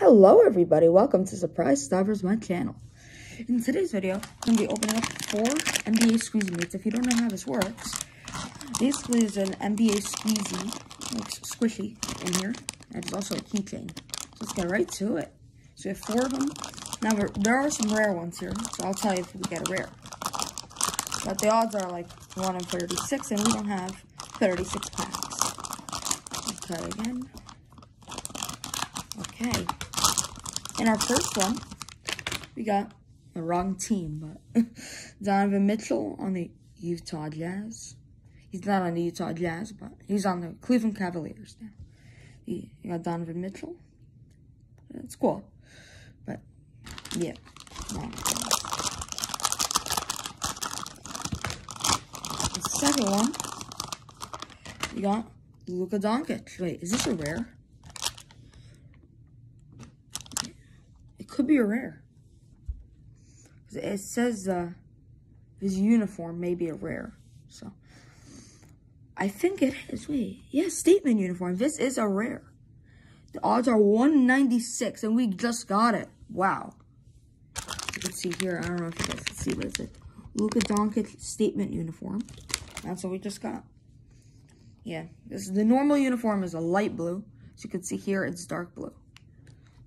Hello everybody, welcome to Surprise Stavros, my channel. In today's video, I'm going to be opening up four NBA Squeezy Mates. If you don't know how this works, basically there's an NBA Squeezy, like squishy, in here. And it's also a keychain. So let's get right to it. So we have four of them. Now, there are some rare ones here, so I'll tell you if we get a rare. But the odds are like 1 in 36, and we don't have 36 packs. Let's again. Okay. In our first one, we got the wrong team, but Donovan Mitchell on the Utah Jazz. He's not on the Utah Jazz, but he's on the Cleveland Cavaliers now. You got Donovan Mitchell. It's cool. But, yeah. The second one, we got Luka Doncic. Wait, is this a rare? Could be a rare. It says uh, his uniform may be a rare. So, I think it is. Wait, yeah, statement uniform. This is a rare. The odds are 196, and we just got it. Wow. You can see here, I don't know if you guys can see, but it's a Luka Doncic statement uniform. That's what we just got. Yeah, this is, the normal uniform is a light blue. As you can see here, it's dark blue.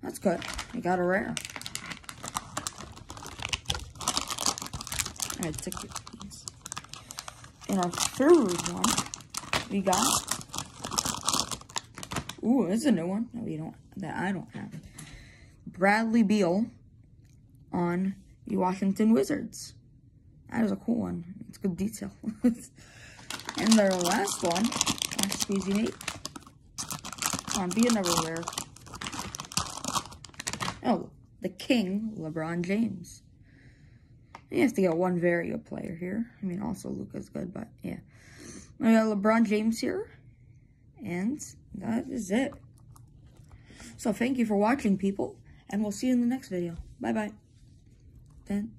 That's good. We got a rare. Alright, ticket, please. In our third one, we got. Ooh, this is a new one. No, we don't. That I don't have. Bradley Beal on the Washington Wizards. That is a cool one. It's good detail. and their last one, Squeezy Mate. On, be another rare. Oh, the king, LeBron James. You have to get one very good player here. I mean, also Luka's good, but yeah. We got LeBron James here. And that is it. So thank you for watching, people. And we'll see you in the next video. Bye-bye. Then.